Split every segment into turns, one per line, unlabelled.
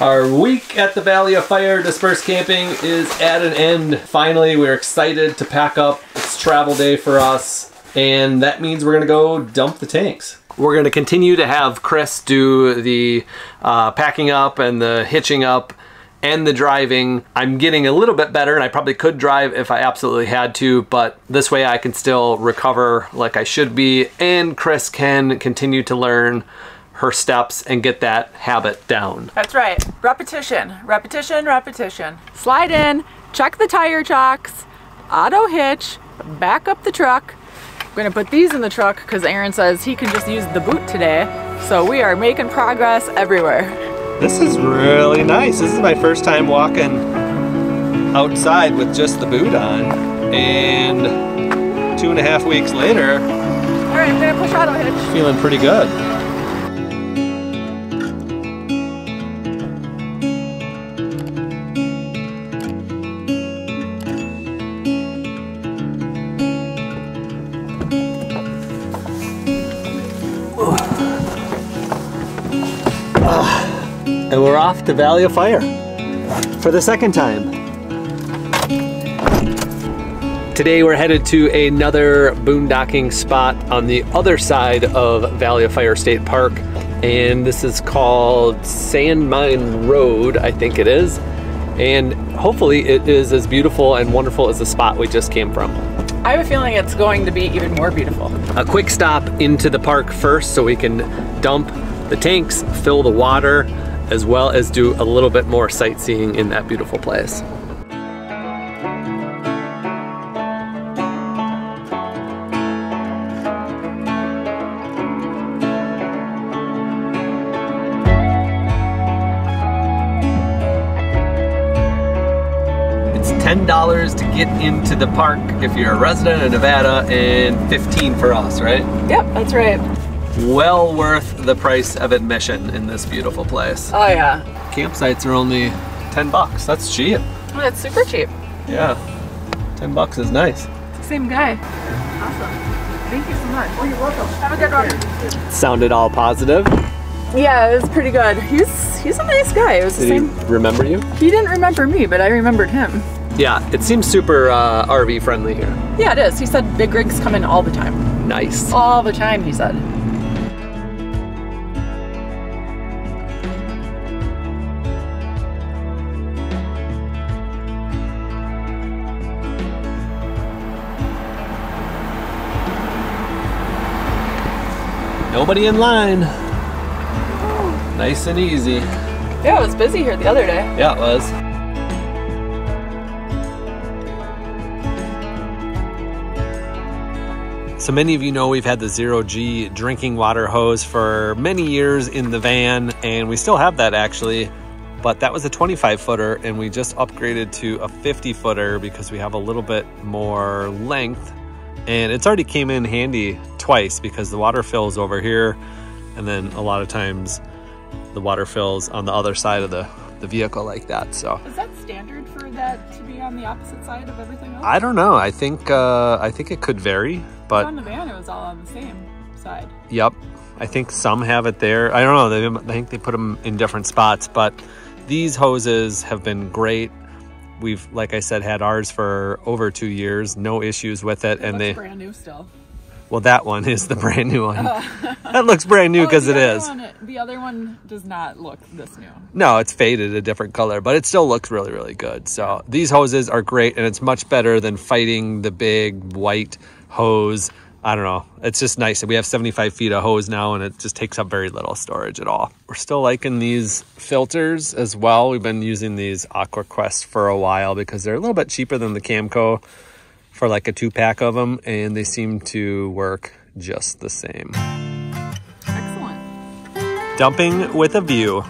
Our week at the Valley of Fire Dispersed Camping is at an end. Finally, we're excited to pack up. It's travel day for us, and that means we're gonna go dump the tanks. We're gonna continue to have Chris do the uh, packing up and the hitching up and the driving. I'm getting a little bit better and I probably could drive if I absolutely had to, but this way I can still recover like I should be and Chris can continue to learn her steps and get that habit down.
That's right. Repetition, repetition, repetition. Slide in, check the tire chocks, auto hitch, back up the truck. I'm gonna put these in the truck because Aaron says he can just use the boot today. So we are making progress everywhere.
This is really nice. This is my first time walking outside with just the boot on. And two and a half weeks later,
All right, I'm gonna push auto hitch.
feeling pretty good. We're off to Valley of Fire for the second time. Today we're headed to another boondocking spot on the other side of Valley of Fire State Park. And this is called Sand Mine Road, I think it is. And hopefully it is as beautiful and wonderful as the spot we just came from.
I have a feeling it's going to be even more beautiful.
A quick stop into the park first so we can dump the tanks, fill the water, as well as do a little bit more sightseeing in that beautiful place. It's $10 to get into the park if you're a resident of Nevada and 15 for us, right?
Yep, that's right.
Well worth the price of admission in this beautiful place.
Oh yeah.
Campsites are only 10 bucks. That's cheap.
That's super cheap.
Yeah. 10 bucks is nice.
Same guy. Awesome. Thank you so much. Oh, you're welcome. Have a good one.
Sounded all positive.
Yeah, it was pretty good. He's he's a nice guy. It was the
Did he
same.
remember you?
He didn't remember me, but I remembered him.
Yeah, it seems super uh, RV friendly here.
Yeah, it is. He said big rigs come in all the time.
Nice.
All the time, he said.
Nobody in line. Nice and easy.
Yeah, it was busy here the other day.
Yeah, it was. So many of you know we've had the zero G drinking water hose for many years in the van, and we still have that actually. But that was a 25 footer, and we just upgraded to a 50 footer because we have a little bit more length. And it's already came in handy twice because the water fills over here, and then a lot of times the water fills on the other side of the, the vehicle like that. So
Is that standard for that to be on the opposite side of everything else?
I don't know. I think uh, I think it could vary, but
on the van, it was all on the same side.
Yep. I think some have it there. I don't know. They, I think they put them in different spots, but these hoses have been great. We've, like I said, had ours for over two years, no issues with it.
It
and they,
brand new still.
Well, that one is the brand new one. Uh, that looks brand new
Oh,
because
the
it is.
One, the other one does not look this new.
No, it's faded a different color, but it still looks really, really good. So these hoses are great, and it's much better than fighting the big white hose. I don't know. It's just nice. That we have 75 feet of hose now, and it just takes up very little storage at all. We're still liking these filters as well. We've been using these AquaQuest for a while because they're a little bit cheaper than the Camco for like a two pack of them, and they seem to work just the same.
Excellent.
Dumping with a view.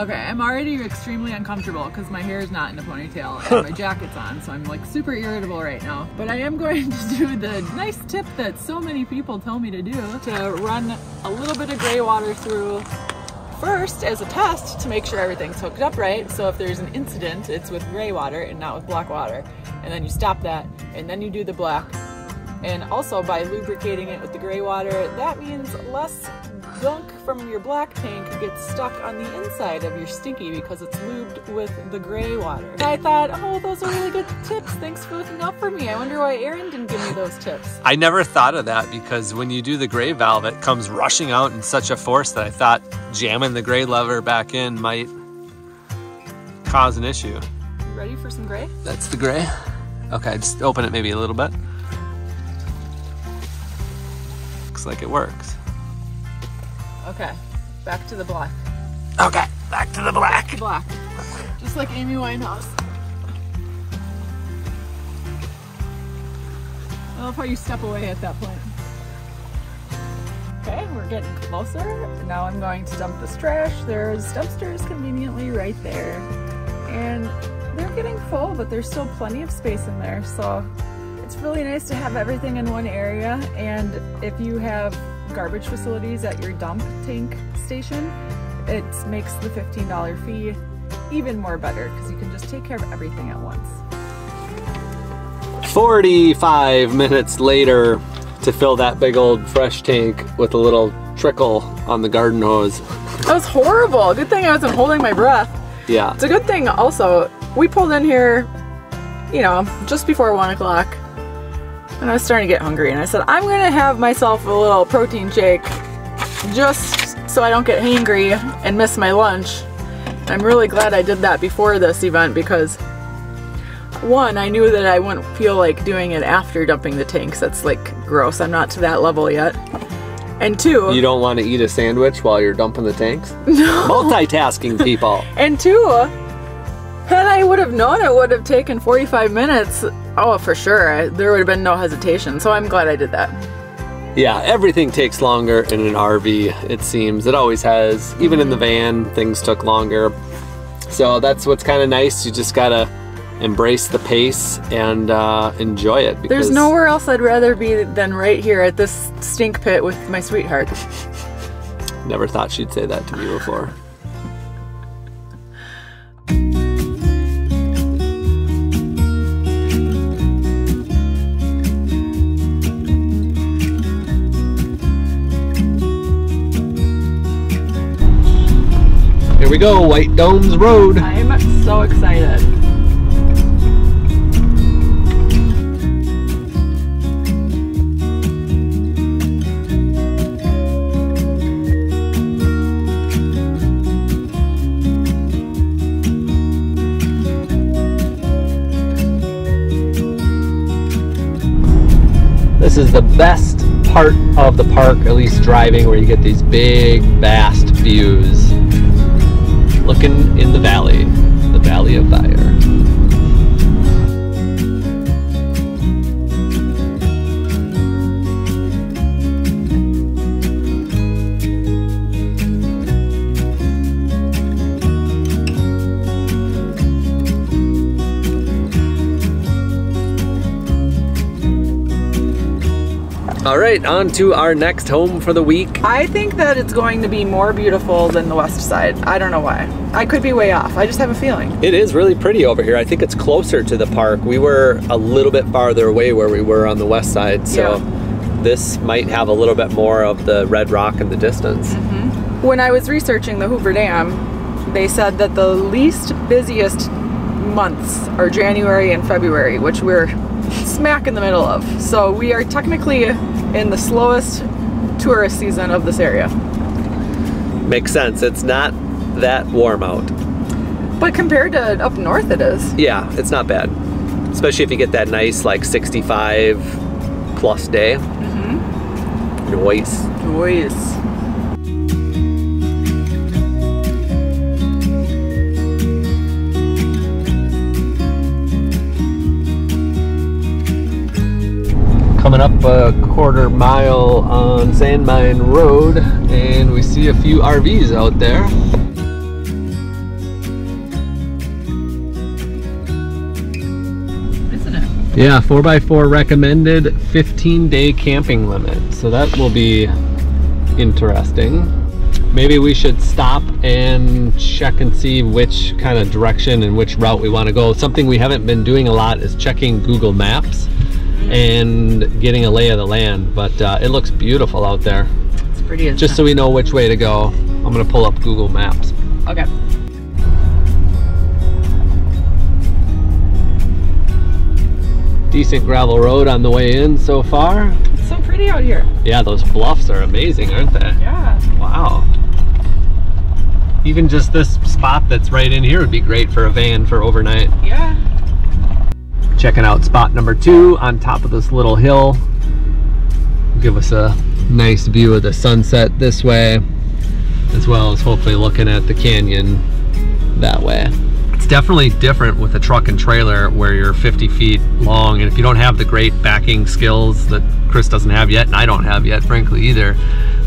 Okay, I'm already extremely uncomfortable because my hair is not in a ponytail and my jacket's on, so I'm like super irritable right now. But I am going to do the nice tip that so many people tell me to do to run a little bit of gray water through, first, as a test, to make sure everything's hooked up right, so if there's an incident, it's with gray water and not with black water. And then you stop that, and then you do the black. And also by lubricating it with the gray water, that means less gunk from your black tank gets stuck on the inside of your stinky because it's lubed with the gray water. And I thought, oh, those are really good tips. Thanks for looking out for me. I wonder why Aaron didn't give me those tips.
I never thought of that because when you do the gray valve, it comes rushing out in such a force that I thought jamming the gray lever back in might cause an issue.
You ready for some gray?
That's the gray. Okay, just open it maybe a little bit. Looks like it works.
Okay, back to the black.
Okay, back to the black.
Black. Just like Amy Winehouse. I love how you step away at that point. Okay, we're getting closer. Now I'm going to dump this trash. There's dumpsters conveniently right there. And they're getting full, but there's still plenty of space in there. So it's really nice to have everything in one area. And if you have garbage facilities at your dump tank station, it makes the $15 fee even more better because you can just take care of everything at once.
45 minutes later to fill that big old fresh tank with a little trickle on the garden hose.
That was horrible. Good thing I wasn't holding my breath.
Yeah.
It's a good thing also, we pulled in here, you know, just before one o'clock and I was starting to get hungry and I said, I'm gonna have myself a little protein shake just so I don't get hangry and miss my lunch. I'm really glad I did that before this event because one, I knew that I wouldn't feel like doing it after dumping the tanks. That's like gross. I'm not to that level yet. And two,
You don't want to eat a sandwich while you're dumping the tanks?
no.
Multitasking people.
And two, had I would have known it would have taken 45 minutes, oh, for sure, there would have been no hesitation. So I'm glad I did that.
Yeah, everything takes longer in an RV, it seems. It always has. Even in the van, things took longer. So that's what's kind of nice. You just gotta embrace the pace and uh, enjoy it. Because
There's nowhere else I'd rather be than right here at this stink pit with my sweetheart.
Never thought she'd say that to me before. We go, White Domes Road.
I'm so excited.
This is the best part of the park, at least driving, where you get these big, vast views. Looking in the valley, the Valley of Fire. All right, on to our next home for the week.
I think that it's going to be more beautiful than the west side. I don't know why. I could be way off. I just have a feeling.
It is really pretty over here. I think it's closer to the park. We were a little bit farther away where we were on the west side, so this might have a little bit more of the red rock in the distance. Mm-hmm.
When I was researching the Hoover Dam, they said that the least busiest months are January and February, which we're smack in the middle of. So we are technically in the slowest tourist season of this area.
Makes sense. It's not that warm out.
But compared to up north, it is.
Yeah, it's not bad. Especially if you get that nice like 65 plus day. Mm-hmm. Noise.
Noise.
Coming up a quarter mile on Sandmine Road, and we see a few RVs out there. Yeah, 4x4 recommended 15 day camping limit. So that will be interesting. maybe we should stop and check and see which kind of direction and which route we want to go. Something we haven't been doing a lot is checking Google Maps and getting a lay of the land, but uh, it looks beautiful out there.
It's pretty.
Just so we know which way to go, I'm gonna pull up Google Maps.
okay.
Decent gravel road on the way in so far.
It's so pretty out here.
Yeah, those bluffs are amazing, aren't they?
Yeah.
Wow. Even just this spot that's right in here would be great for a van for overnight.
Yeah.
Checking out spot number two on top of this little hill. Give us a nice view of the sunset this way, as well as hopefully looking at the canyon that way. Definitely different with a truck and trailer where you're 50 feet long, and if you don't have the great backing skills that Chris doesn't have yet, and I don't have yet, frankly, either,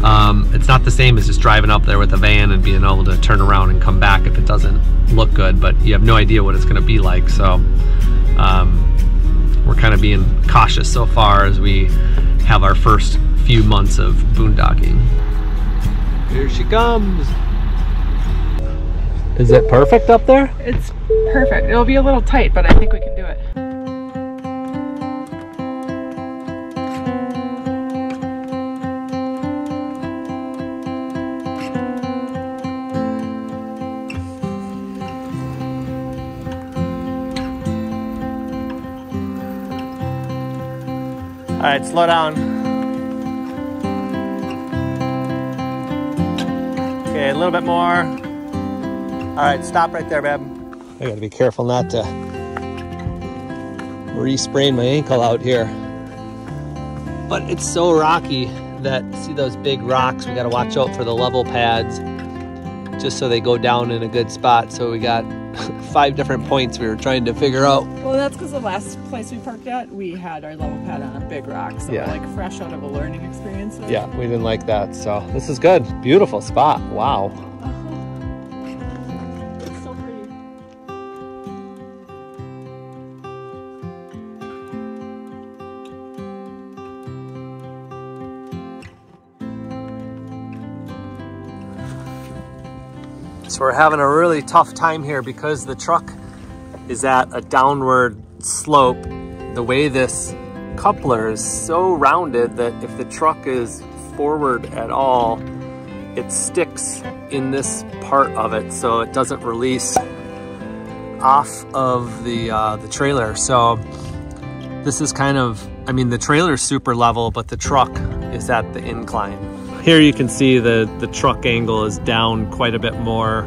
um, it's not the same as just driving up there with a van and being able to turn around and come back if it doesn't look good, but you have no idea what it's going to be like. So um, we're kind of being cautious so far as we have our first few months of boondocking. Here she comes. Is it perfect up there?
It's perfect. It'll be a little tight, but I think we can do it.
All right, slow down. Okay, a little bit more. All right, stop right there, babe. I gotta be careful not to re-sprain my ankle out here. But it's so rocky that, see those big rocks, we gotta watch out for the level pads just so they go down in a good spot. So we got five different points we were trying to figure out.
Well, that's because the last place we parked at, we had our level pad on a big rock, so
Yeah.
we're like fresh out of a learning experience.
Yeah, we didn't like that. So this is good. Beautiful spot. Wow.
So
we're having a really tough time here because the truck is at a downward slope. The way this coupler is so rounded that if the truck is forward at all, it sticks in this part of it so it doesn't release off of the uh, the trailer. So this is kind of, I mean, the trailer's super level, but the truck is at the incline. Here you can see the, the truck angle is down quite a bit more.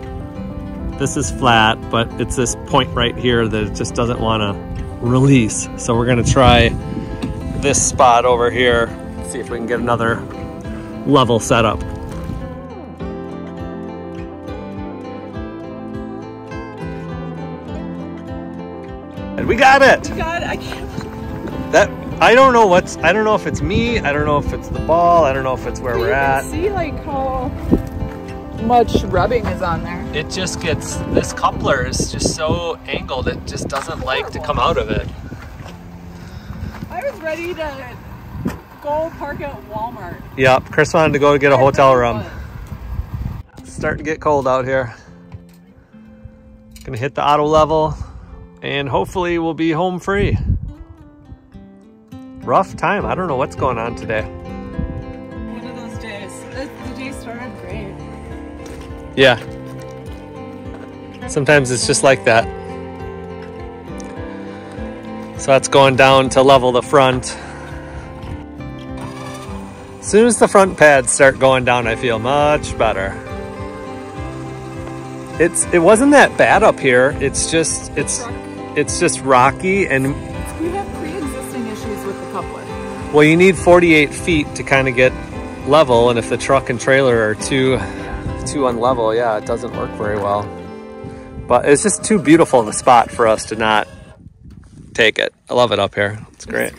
This is flat, but it's this point right here that it just doesn't want to release. So we're gonna try this spot over here, see if we can get another level setup. And we got it!
God, I can't.
That I don't know what's I don't know if it's me, I don't know if it's the ball, I don't know if it's where we're at.
can see like how much rubbing is on there.
It just gets this coupler is just so angled it just doesn't like to come out of it.
I was ready to go park at Walmart.
Yep, Chris wanted to go get a hotel room. It's starting to get cold out here. Gonna hit the auto level and hopefully we'll be home free. Rough time. I don't know what's going on today.
One of those days. The, the day started great.
Yeah. Sometimes it's just like that. So that's going down to level the front. As soon as the front pads start going down, I feel much better. It's it wasn't that bad up here. It's just it's it's just rocky and well you need 48 feet to kind of get level and if the truck and trailer are too too unlevel, yeah, it doesn't work very well. But it's just too beautiful of a spot for us to not take it. I love it up here. It's great.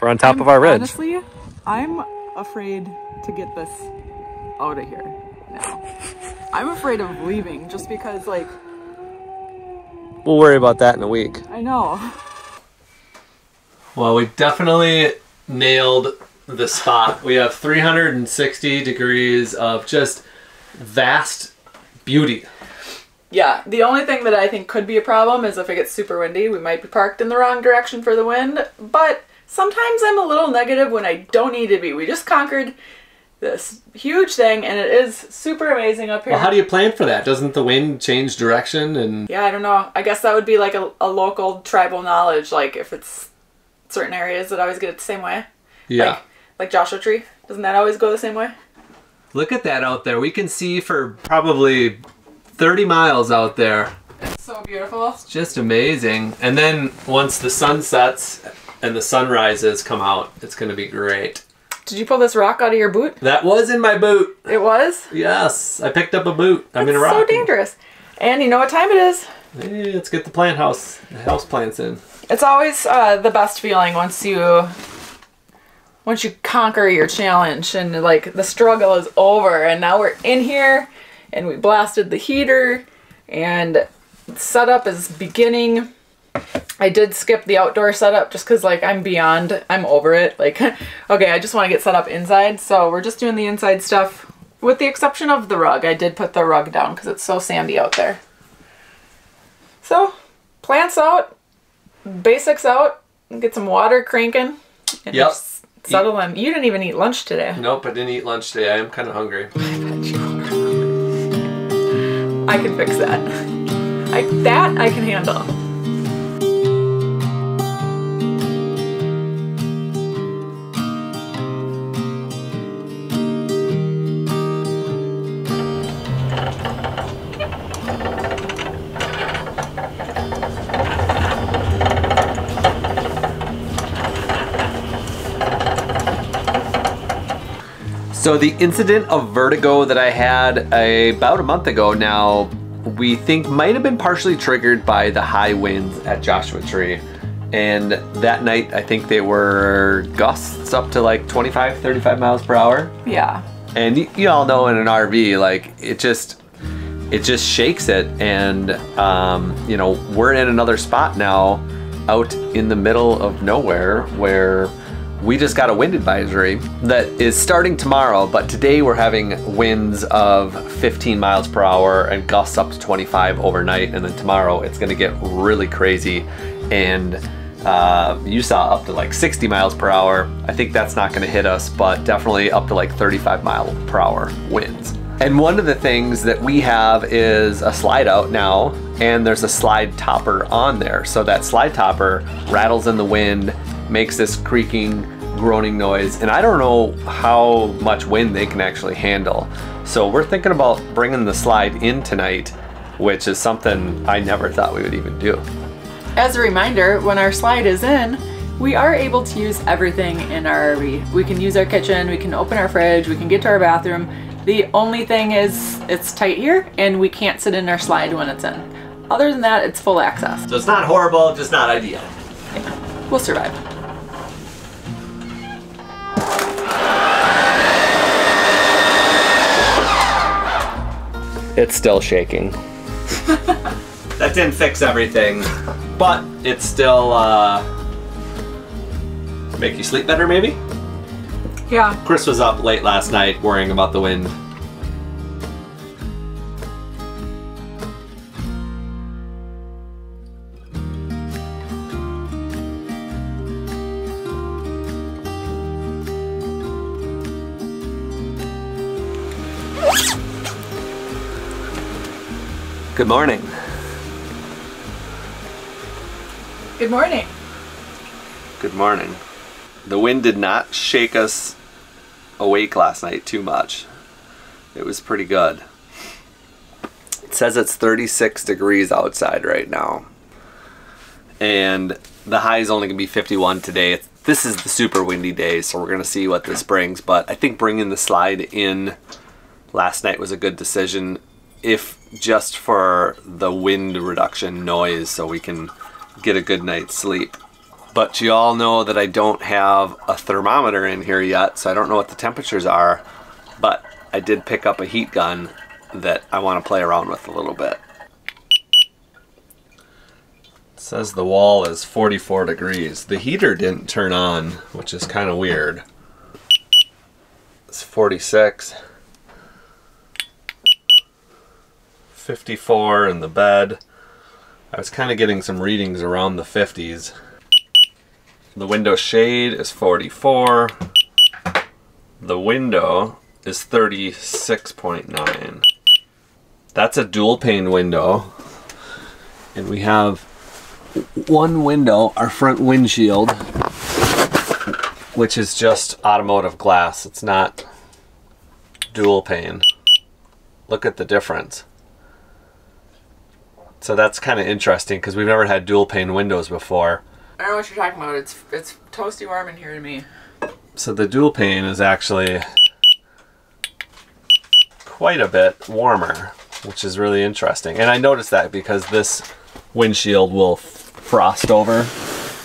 We're on top of our ridge.
Honestly, I'm afraid to get this out of here now. I'm afraid of leaving just because, like,
We'll worry about that in a week.
I know.
Well, we definitely nailed the spot. We have 360 degrees of just vast beauty.
Yeah, the only thing that I think could be a problem is if it gets super windy, we might be parked in the wrong direction for the wind. But sometimes I'm a little negative when I don't need to be. We just conquered this huge thing and it is super amazing up here.
Well, how do you plan for that? Doesn't the wind change direction and
yeah, I don't know. I guess that would be like a, a local tribal knowledge, like if it's certain areas that always get it the same way.
yeah?
Like, like Joshua Tree. Doesn't that always go the same way?
Look at that out there. We can see for probably 30 miles out there.
It's so beautiful.
Just amazing. And then once the sun sets and the sunrises come out, it's going to be great.
Did you pull this rock out of your boot?
That was in my boot.
It was?
Yes, I picked up a boot. I'm in a rock.
so dangerous. And you know what time it is?
Let's get the plant house, the house plants in.
It's always uh, the best feeling once you once you conquer your challenge and like the struggle is over and now we're in here and we blasted the heater and setup is beginning. I did skip the outdoor setup just because like I'm beyond I'm over it. Like okay, I just want to get set up inside. So we're just doing the inside stuff with the exception of the rug. I did put the rug down because it's so sandy out there. So plants out, basics out, get some water cranking, and
Yep.
just settle in. You didn't even eat lunch today.
Nope, I didn't eat lunch today. I am kind of hungry.
I can fix that. I, that I can handle.
So the incident of vertigo that I had a, about a month ago now, we think might have been partially triggered by the high winds at Joshua Tree. And that night, I think they were gusts up to like 25, 35 miles per hour.
Yeah.
And you, you all know in an RV, like it just, it just shakes it. And, um, you know, we're in another spot now out in the middle of nowhere where we just got a wind advisory that is starting tomorrow, but today we're having winds of 15 miles per hour and gusts up to 25 overnight. And then tomorrow it's going to get really crazy. And uh, you saw up to like 60 miles per hour. I think that's not going to hit us, but definitely up to like 35 mile per hour winds. And one of the things that we have is a slide out now, and there's a slide topper on there. So that slide topper rattles in the wind, makes this creaking, groaning noise, and I don't know how much wind they can actually handle. So we're thinking about bringing the slide in tonight, which is something I never thought we would even do.
As a reminder, when our slide is in, we are able to use everything in our RV. We can use our kitchen, we can open our fridge, we can get to our bathroom. The only thing is it's tight here and we can't sit in our slide when it's in. Other than that, it's full access.
So it's not horrible, just not ideal.
We'll survive.
It's still shaking. that didn't fix everything, but it's still uh, make you sleep better, maybe.
Yeah.
Chris was up late last night worrying about the wind. Good morning.
Good morning.
Good morning. The wind did not shake us awake last night too much. It was pretty good. It says it's 36 degrees outside right now. And the high is only going to be 51 today. It's, this is the super windy day, so we're going to see what this brings. But I think bringing the slide in last night was a good decision, if just for the wind reduction noise, so we can get a good night's sleep. But you all know that I don't have a thermometer in here yet, so I don't know what the temperatures are. But I did pick up a heat gun that I want to play around with a little bit. It says the wall is 44 degrees. The heater didn't turn on, which is kind of weird. It's 46. 54 in the bed. I was kind of getting some readings around the 50s. The window shade is 44. The window is 36.9. That's a dual pane window. And we have one window, our front windshield, which is just automotive glass. It's not dual pane. Look at the difference. So that's kind of interesting because we've never had dual pane windows before.
I don't know what you're talking about. It's it's toasty warm in here to me.
So the dual pane is actually quite a bit warmer, which is really interesting. And I noticed that because this windshield will frost over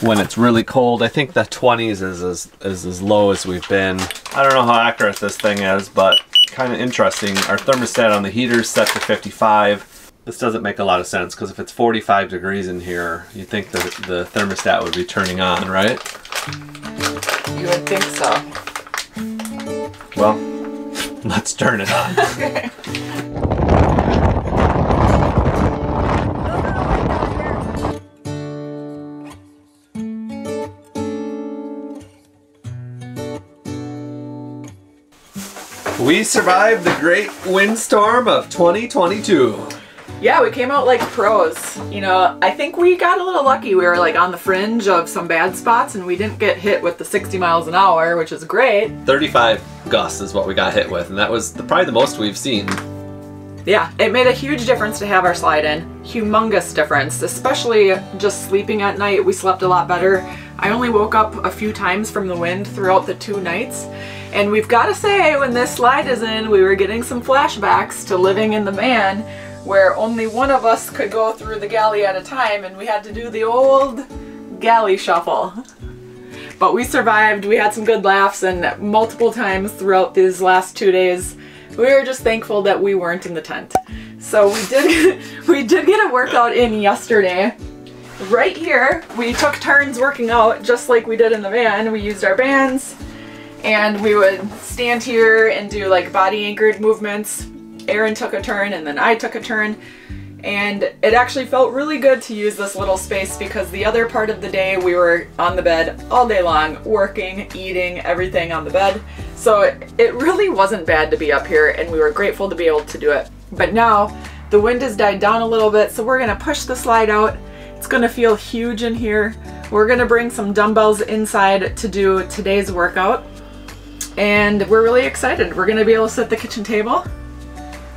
when it's really cold. I think the 20s is as, is as low as we've been. I don't know how accurate this thing is, but kind of interesting. Our thermostat on the heater is set to 55. This doesn't make a lot of sense because if it's 45 degrees in here, you'd think that the thermostat would be turning on, right?
You would think so.
Well, let's turn it on.
Okay.
We survived the great windstorm of 2022.
Yeah, we came out like pros. You know, I think we got a little lucky. We were like on the fringe of some bad spots and we didn't get hit with the 60 miles an hour, which is great.
35 gusts is what we got hit with, and that was the, probably the most we've seen.
Yeah, it made a huge difference to have our slide in. Humongous difference, especially just sleeping at night. We slept a lot better. I only woke up a few times from the wind throughout the two nights. And we've got to say, when this slide is in, we were getting some flashbacks to living in the van where only one of us could go through the galley at a time and we had to do the old galley shuffle. But we survived, we had some good laughs, and multiple times throughout these last two days, we were just thankful that we weren't in the tent. So we did we did get a workout in yesterday. Right here, we took turns working out just like we did in the van. We used our bands and we would stand here and do like body anchored movements. Aaron took a turn and then I took a turn. And it actually felt really good to use this little space because the other part of the day we were on the bed all day long, working, eating, everything on the bed. So it, it really wasn't bad to be up here and we were grateful to be able to do it. But now the wind has died down a little bit, so we're gonna push the slide out. It's gonna feel huge in here. We're gonna bring some dumbbells inside to do today's workout. And we're really excited. We're gonna be able to set the kitchen table.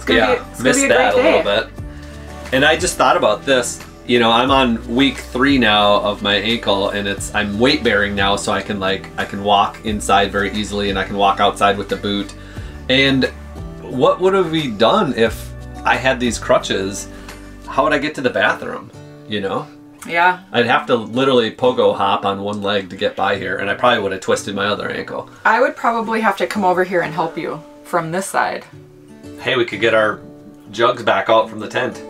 Gonna
yeah,
be, it's gonna
missed
be a
that
great
a little bit. And I just thought about this. You know, I'm on week three now of my ankle, and it's I'm weight bearing now, so I can like I can walk inside very easily, and I can walk outside with the boot. And what would have we done if I had these crutches? How would I get to the bathroom? You know,
Yeah,
I'd have to literally pogo hop on one leg to get by here, and I probably would have twisted my other ankle.
I would probably have to come over here and help you from this side.
Hey, we could get our jugs back out from the tent.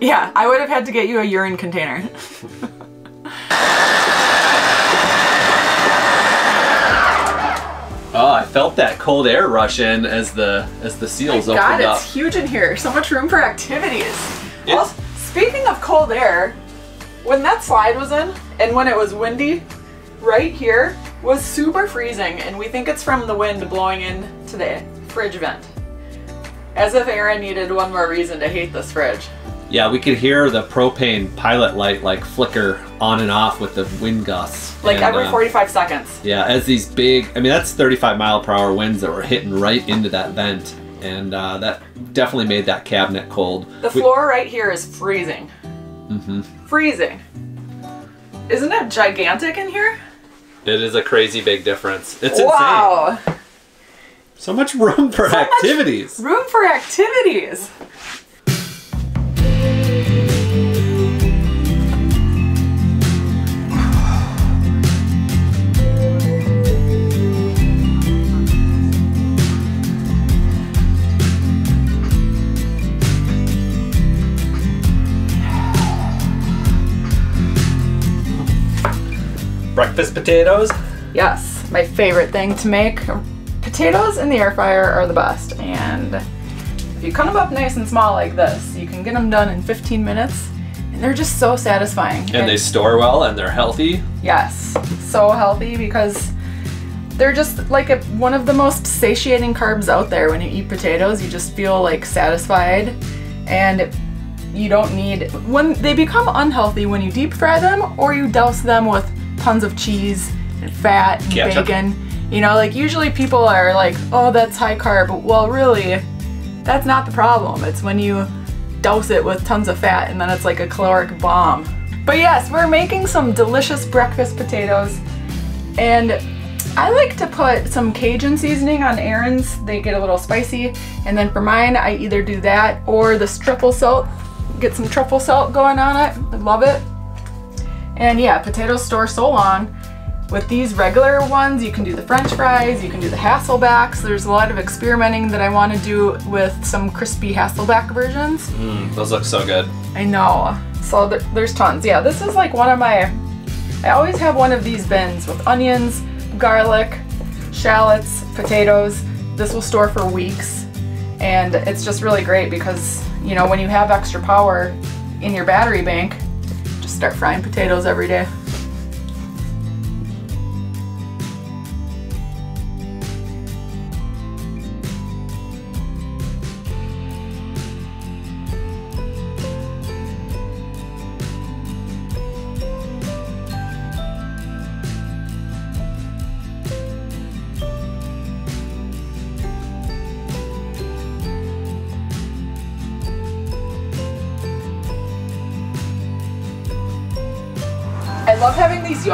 Yeah, I would have had to get you a urine container.
Oh, I felt that cold air rush in as the as the seals
God,
opened
it's
up.
It's huge in here. So much room for activities.
Yeah.
Also, speaking of cold air, when that slide was in and when it was windy, right here was super freezing, and we think it's from the wind blowing into the fridge vent. As if Aaron needed one more reason to hate this fridge.
Yeah, we could hear the propane pilot light like flicker on and off with the wind gusts.
Like
And,
every
uh,
45 seconds.
Yeah, as these big, I mean, that's 35 mile per hour winds that were hitting right into that vent, and uh, that definitely made that cabinet cold.
The
We-
floor right here is freezing.
Mm -hmm.
Freezing. Isn't it gigantic in here?
It is a crazy big difference. It's
wow.
insane. So much room for
So much-
activities.
Room for activities.
Breakfast potatoes.
Yes, my favorite thing to make. Potatoes in the air fryer are the best, and if you cut them up nice and small like this, you can get them done in 15 minutes, and they're just so satisfying.
And they store well and they're healthy.
Yes, so healthy because they're just like a, one of the most satiating carbs out there. When you eat potatoes, you just feel like satisfied, and you don't need when they become unhealthy when you deep fry them or you douse them with tons of cheese and fat and
Ketchup.
bacon. You know, like usually people are like, "Oh, that's high carb." Well, really, that's not the problem. It's when you douse it with tons of fat and then it's like a caloric bomb. But yes, we're making some delicious breakfast potatoes and I like to put some Cajun seasoning on Aaron's. They get a little spicy. And then for mine, I either do that or this truffle salt. Get some truffle salt going on it. I love it. And yeah, potatoes store so long. With these regular ones, you can do the french fries, you can do the Hasselbacks. There's a lot of experimenting that I want to do with some crispy Hasselback versions.
Mm, those look so good.
I know. So there, there's tons. Yeah, this is like one of my. I always have one of these bins with onions, garlic, shallots, potatoes. This will store for weeks. And it's just really great because, you know, when you have extra power in your battery bank, just start frying potatoes every day.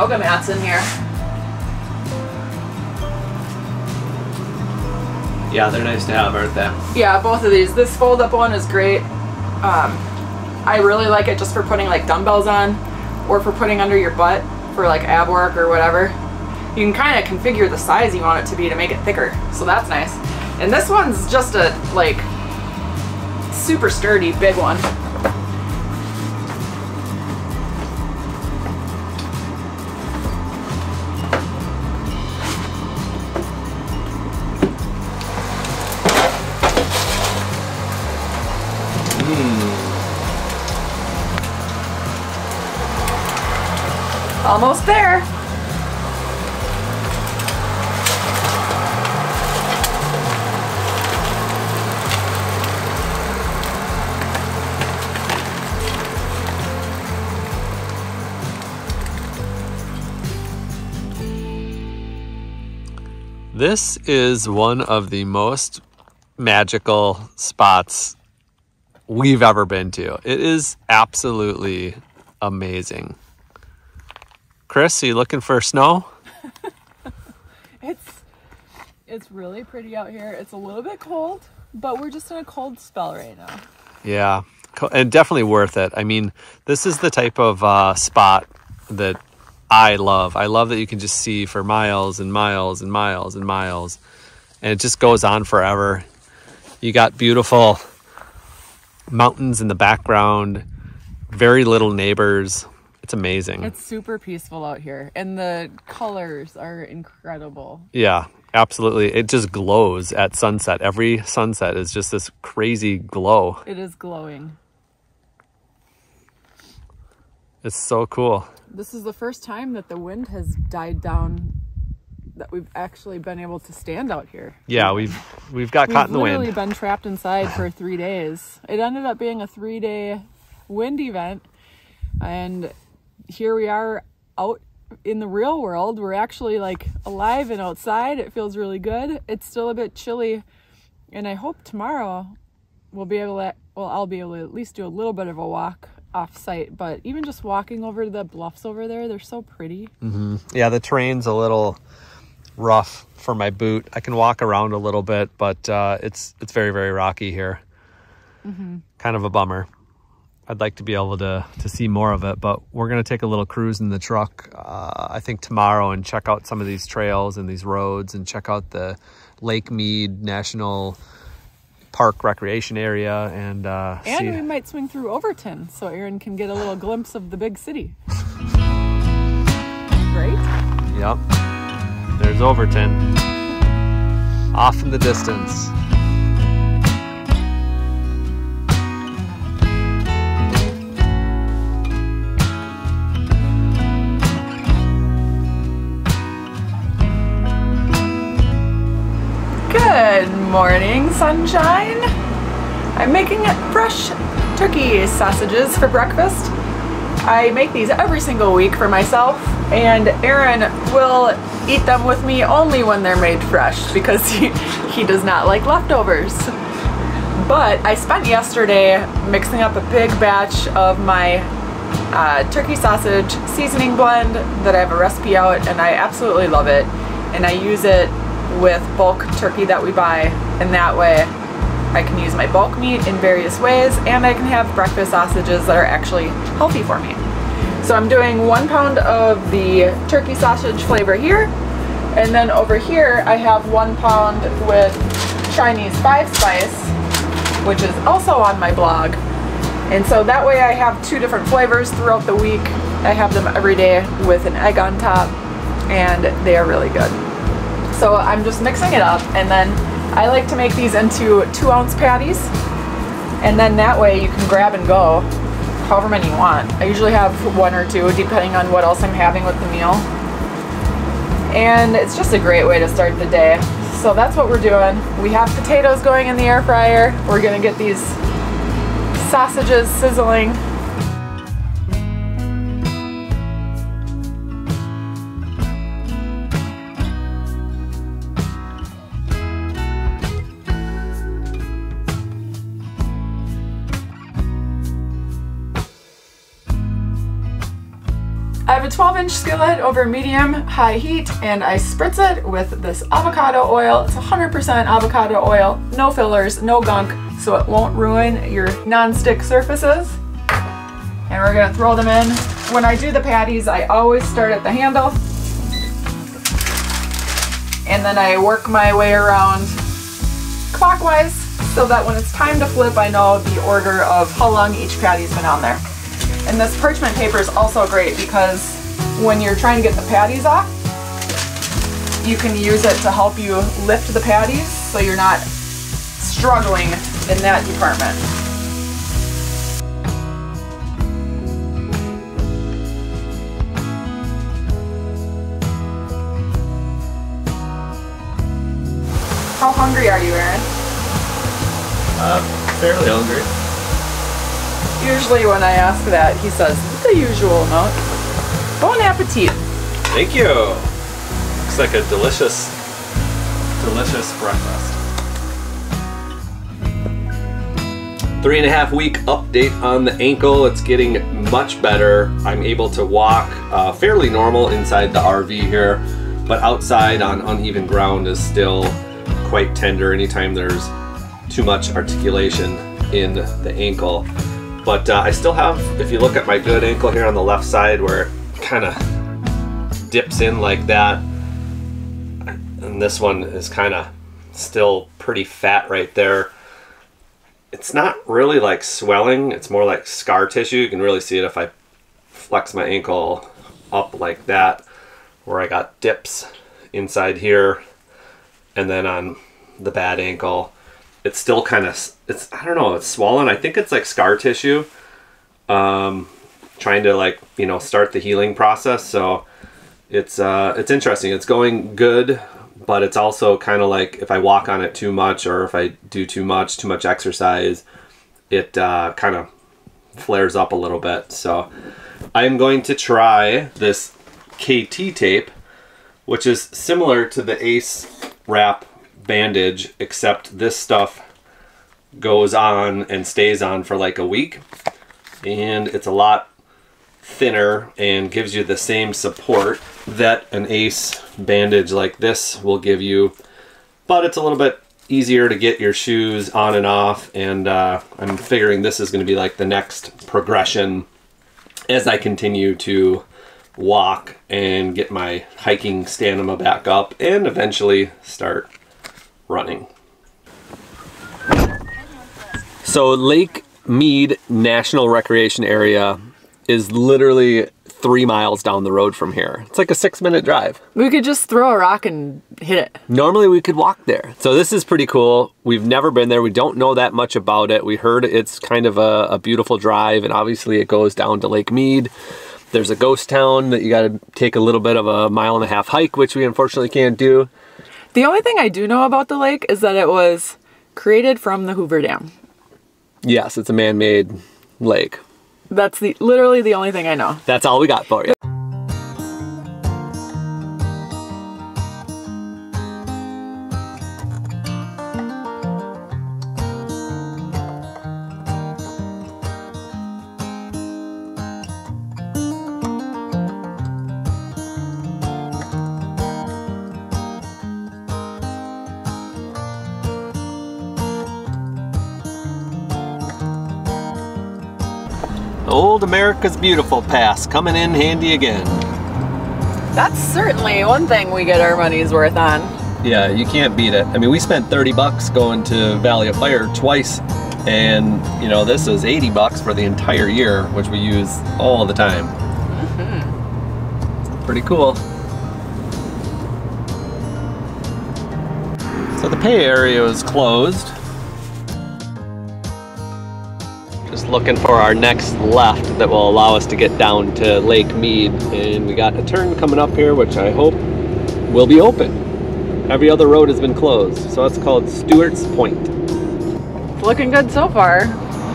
Yoga mats in here.
Yeah, they're nice to have, aren't they?
Yeah, both of these. This fold up one is great. Um, I really like it just for putting like dumbbells on or for putting under your butt for like ab work or whatever. You can kind of configure the size you want it to be to make it thicker. So that's nice. And this one's just a like super sturdy big one. Almost there.
This is one of the most magical spots we've ever been to. It is absolutely amazing. Chris, are you looking for snow?
It's it's really pretty out here. It's a little bit cold, but we're just in a cold spell right now.
Yeah, and definitely worth it. I mean, this is the type of uh, spot that I love. I love that you can just see for miles and miles and miles and miles, and it just goes on forever. You got beautiful mountains in the background, very little neighbors. It's amazing.
It's super peaceful out here, and the colors are incredible.
yeah, absolutely. It just glows at sunset. Every sunset is just this crazy glow.
It is glowing.
It's so cool.
This is the first time that the wind has died down. That we've actually been able to stand out here.
Yeah, we've we've got caught in the wind.
We've
the
literally been trapped inside for three days. It ended up being a three day wind event. And here we are out in the real world. We're actually like alive and outside. It feels really good. It's still a bit chilly. And I hope tomorrow we'll be able to, well, I'll be able to at least do a little bit of a walk off site. But even just walking over to the bluffs over there, they're so pretty.
Yeah, the terrain's a little rough for my boot. I can walk around a little bit, but uh, it's it's very very rocky here. Kind of a bummer. I'd like to be able to to see more of it, but we're gonna take a little cruise in the truck. Uh, I think tomorrow and check out some of these trails and these roads and check out the Lake Mead National Park recreation area and uh,
And
see.
we might swing through Overton so Aaron can get a little glimpse of the big city. Right?
Yep. There's Overton. off in the distance.
Morning, sunshine. I'm making fresh turkey sausages for breakfast. I make these every single week for myself, and Aaron will eat them with me only when they're made fresh because he, he does not like leftovers. But I spent yesterday mixing up a big batch of my uh, turkey sausage seasoning blend that I have a recipe out, and I absolutely love it. And I use it with bulk turkey that we buy, and that way I can use my bulk meat in various ways and I can have breakfast sausages that are actually healthy for me. So I'm doing one pound of the turkey sausage flavor here and then over here I have one pound with Chinese five spice which is also on my blog and so that way I have two different flavors throughout the week. I have them every day with an egg on top and they are really good. So I'm just mixing it up and then I like to make these into two ounce patties and then that way you can grab and go however many you want. I usually have one or two depending on what else I'm having with the meal. And it's just a great way to start the day. So that's what we're doing. We have potatoes going in the air fryer. We're gonna get these sausages sizzling 12 inch skillet over medium high heat and I spritz it with this avocado oil. It's 100% avocado oil, no fillers, no gunk, so it won't ruin your non-stick surfaces. And we're gonna throw them in. When I do the patties, I always start at the handle. And then I work my way around clockwise so that when it's time to flip, I know the order of how long each patty's been on there. And this parchment paper is also great because when you're trying to get the patties off, you can use it to help you lift the patties so you're not struggling in that department. How hungry are you, Aaron?
Uh, fairly hungry.
Usually when I ask that, he says the usual amount. Bon appetit.
Thank you. Looks like a delicious, delicious breakfast. Three and a half week update on the ankle. It's getting much better. I'm able to walk uh, fairly normal inside the RV here, but outside on uneven ground is still quite tender anytime there's too much articulation in the ankle. But uh, I still have, if you look at my good ankle here on the left side where kind of dips in like that, and this one is kind of still pretty fat right there. It's not really like swelling, it's more like scar tissue. You can really see it if I flex my ankle up like that, where I got dips inside here, and then on the bad ankle, it's still kind of it's I don't know it's swollen. I think it's like scar tissue. Um, trying to like you know start the healing process. So it's uh, it's interesting. It's going good, but it's also kind of like if I walk on it too much or if I do too much, too much exercise, it uh, kind of flares up a little bit. So I'm going to try this KT tape, which is similar to the Ace Wrap bandage, except this stuff goes on and stays on for like a week. And it's a lot thinner and gives you the same support that an Ace bandage like this will give you. But it's a little bit easier to get your shoes on and off. And uh, I'm figuring this is going to be like the next progression as I continue to walk and get my hiking stamina back up and eventually start running. So Lake Mead National Recreation Area is literally three miles down the road from here. It's like a six minute drive.
We could just throw a rock and hit it.
Normally we could walk there. So this is pretty cool. We've never been there. We don't know that much about it. We heard it's kind of a, a beautiful drive and obviously it goes down to Lake Mead. There's a ghost town that you got to take a little bit of a mile and a half hike, which we unfortunately can't do.
The only thing I do know about the lake is that it was created from the Hoover Dam.
Yes, it's a man-made lake.
That's the literally the only thing I know.
That's all we got for you. America's Beautiful Pass coming in handy again.
That's certainly one thing we get our money's worth on.
Yeah, you can't beat it. I mean, we spent 30 bucks going to Valley of Fire twice, and you know, this is 80 bucks for the entire year, which we use all the time. Mm-hmm. Pretty cool. So the pay area is closed. Just looking for our next left that will allow us to get down to Lake Mead. And we got a turn coming up here, which I hope will be open. Every other road has been closed. So it's called Stewart's Point.
It's looking good so far.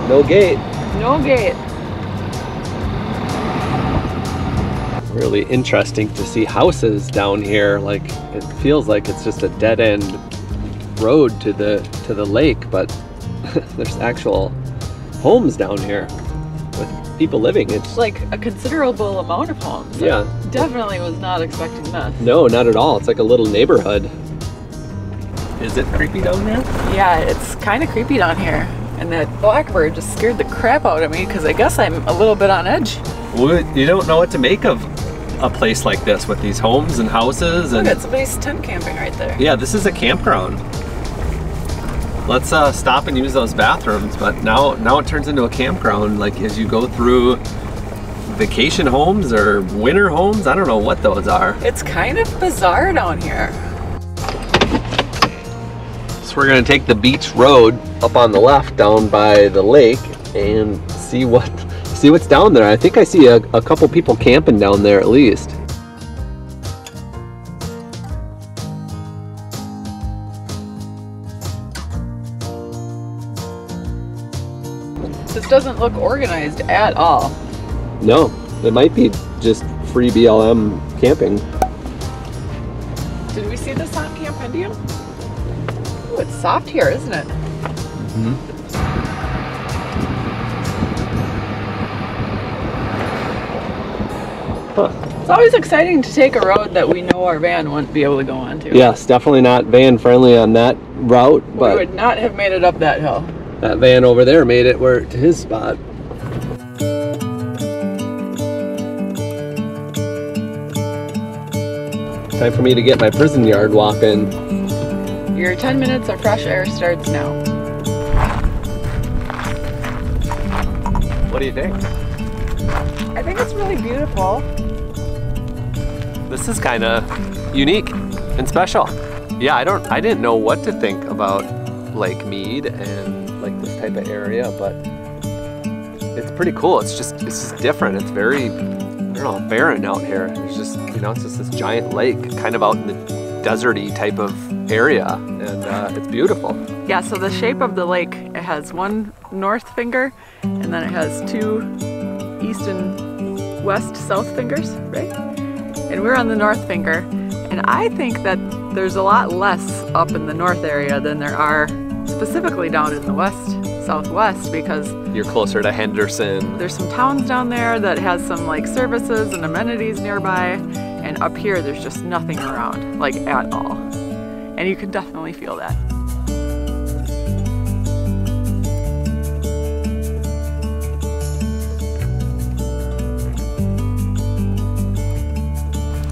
No gate.
No gate.
Really interesting to see houses down here. Like it feels like it's just a dead end road to the to the lake, but there's actual homes down here with people living. It's
Like a considerable amount of homes. I
Yeah.
definitely was not expecting that.
no, not at all. It's like a little neighborhood. Is it creepy down there?
Yeah, it's kind of creepy down here. And that blackbird just scared the crap out of me because I guess I'm a little bit on edge.
Well, you don't know what to make of a place like this with these homes and houses and
Look at somebody's tent camping right there.
yeah, this is a campground. Let's uh, stop and use those bathrooms, but now now it turns into a campground. Like as you go through vacation homes or winter homes, I don't know what those are.
It's kind of bizarre down here.
So we're gonna take the beach road up on the left down by the lake and see what see what's down there. I think I see a, a couple people camping down there at least.
Doesn't look organized at all.
No, it might be just free BLM camping.
Did we see this on Campendium? Ooh, it's soft here, isn't it? Mm-hmm.
Huh.
It's always exciting to take a road that we know our van wouldn't be able to go onto.
Yes, definitely not van friendly on that route, But We
would not have made it up that hill.
That van over there made it where to his spot. Time for me to get my prison yard walk in.
Your 10 minutes of fresh air starts now.
What do you think?
I think it's really beautiful.
This is kind of unique and special. Yeah, I don't I didn't know what to think about Lake Mead and like this type of area, but it's pretty cool. It's just it's just different. It's very I don't know, barren out here. It's just you know, it's just this giant lake kind of out in the deserty type of area and uh, it's beautiful.
Yeah, so the shape of the lake, it has one north finger and then it has two east and west south fingers, right? And we're on the north finger. And I think that there's a lot less up in the north area than there are specifically down in the west southwest because
You're closer to Henderson.
there's some towns down there that has some like services and amenities nearby and up here there's just nothing around like at all. And you can definitely feel that.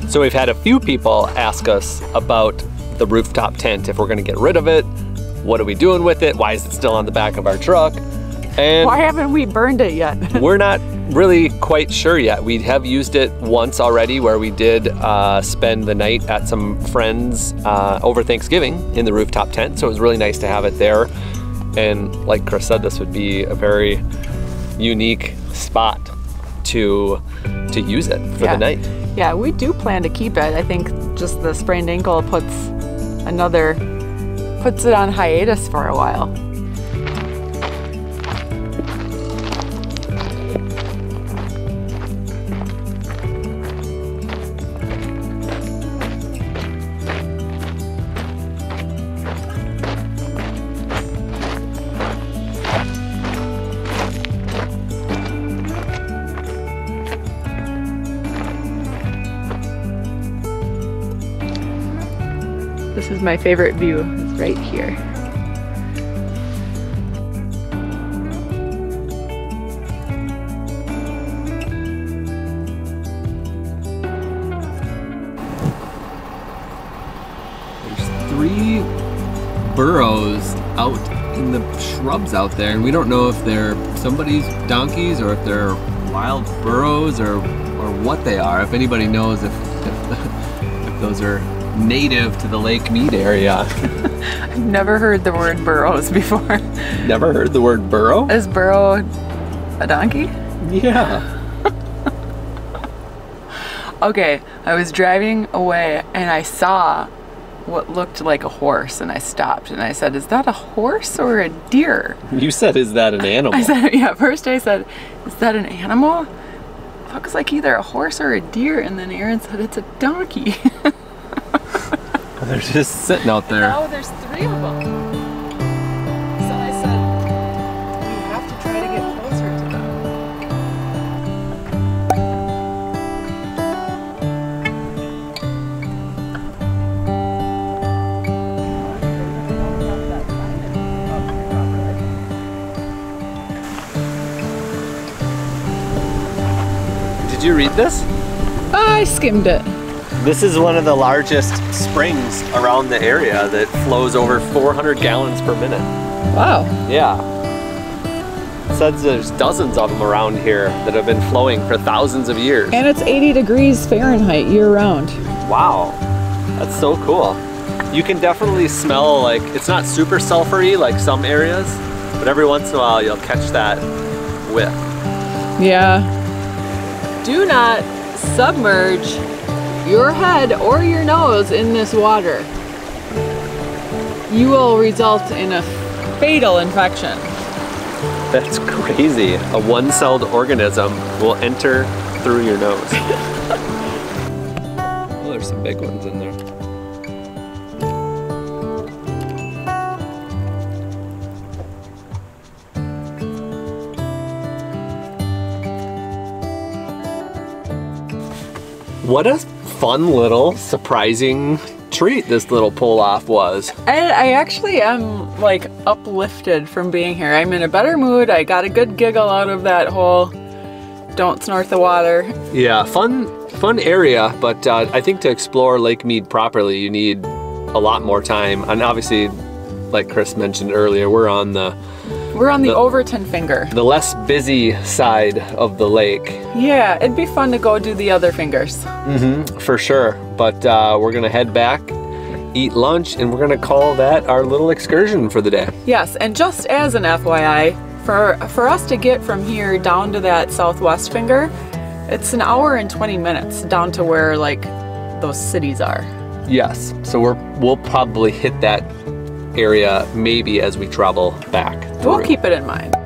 So we've had a few people ask us about the rooftop tent, if we're gonna get rid of it, what are we doing with it, why is it still on the back of our truck? And
Why haven't we burned it yet?
we're not really quite sure yet. We have used it once already where we did uh, spend the night at some friends uh, over Thanksgiving in the rooftop tent. So it was really nice to have it there. And like Chris said, this would be a very unique spot to to use it for
Yeah.
the night.
Yeah, we do plan to keep it. I think just the sprained ankle puts another puts it on hiatus for a while. This is my favorite view. Right here.
There's three burros out in the shrubs out there, and we don't know if they're somebody's donkeys or if they're wild burros or or what they are. If anybody knows if if, if those are native to the Lake Mead area.
I've never heard the word burros before.
Never heard the word burro?
Is burro a donkey?
Yeah.
Okay, I was driving away and I saw what looked like a horse and I stopped and I said, Is that a horse or a deer?
You said, is that an animal?
I said, Yeah, first I said, Is that an animal? It Looks like either a horse or a deer. And then Aaron said, It's a donkey.
They're just sitting out there.
now there's three of them. So I said, We have to try to get closer to them.
Did you read this?
I skimmed it.
This is one of the largest springs around the area that flows over 400 gallons per minute.
Wow.
Yeah. It says there's dozens of them around here that have been flowing for thousands of years.
And it's 80 degrees Fahrenheit year round.
Wow, that's so cool. You can definitely smell like, it's not super sulfury like some areas, but every once in a while you'll catch that whiff.
Yeah. Do not submerge your head or your nose in this water. You will result in a fatal infection.
That's crazy. A one-celled organism will enter through your nose. well, oh, there's some big ones in there. What a fun little surprising treat this little pull off was.
I, I actually am like uplifted from being here. I'm in a better mood. I got a good giggle out of that whole don't snort the water.
Yeah, fun fun area, but uh, I think to explore Lake Mead properly, you need a lot more time. And obviously, like Chris mentioned earlier, we're on the
We're on the,
The-
Overton finger.
the less busy side of the lake,
Yeah, it'd be fun to go do the other fingers.
Mm-hmm, for sure. But uh, we're gonna head back, eat lunch, and we're gonna call that our little excursion for the day.
Yes, and just as an FYI, for for us to get from here down to that southwest finger, it's an hour and 20 minutes down to where like those cities are.
Yes, so we're we'll probably hit that area maybe as we travel back.
We'll keep it in mind.